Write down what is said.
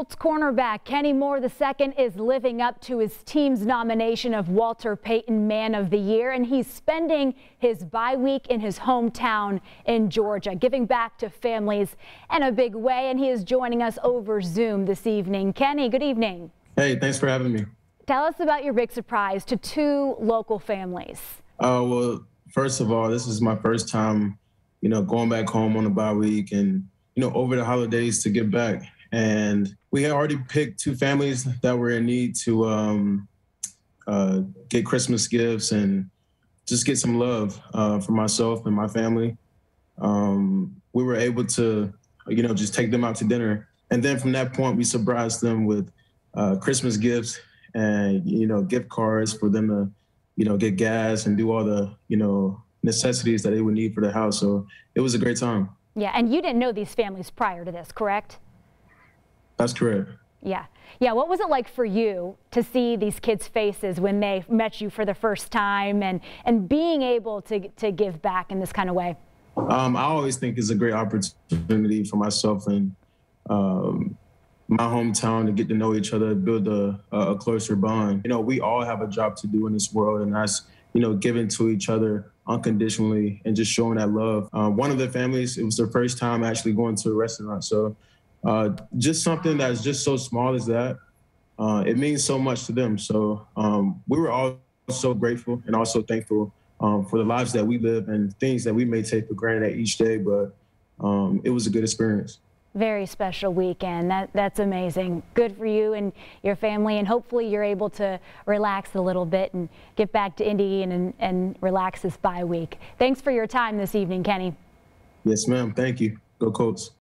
Colts cornerback Kenny Moore II is living up to his team's nomination of Walter Payton Man of the Year, and he's spending his bye week in his hometown in Georgia, giving back to families in a big way. And he is joining us over Zoom this evening. Kenny, good evening. Hey, thanks for having me. Tell us about your big surprise to two local families. Uh, well, first of all, this is my first time, you know, going back home on a bye week and, you know, over the holidays to get back and we had already picked two families that were in need to um, uh, get Christmas gifts and just get some love uh, for myself and my family. Um, we were able to, you know, just take them out to dinner, and then from that point, we surprised them with uh, Christmas gifts and you know gift cards for them to, you know, get gas and do all the you know necessities that they would need for the house. So it was a great time. Yeah, and you didn't know these families prior to this, correct? That's correct. Yeah. Yeah. What was it like for you to see these kids' faces when they met you for the first time and, and being able to, to give back in this kind of way? Um, I always think it's a great opportunity for myself and um, my hometown to get to know each other, build a, a closer bond. You know, we all have a job to do in this world, and that's, you know, giving to each other unconditionally and just showing that love. Uh, one of the families, it was their first time actually going to a restaurant. So uh, just something that's just so small as that, uh, it means so much to them. So um, we were all so grateful and also thankful um, for the lives that we live and things that we may take for granted each day. But um, it was a good experience. Very special weekend. That that's amazing. Good for you and your family, and hopefully you're able to relax a little bit and get back to Indy and and relax this bye week. Thanks for your time this evening, Kenny. Yes, ma'am. Thank you. Go Colts.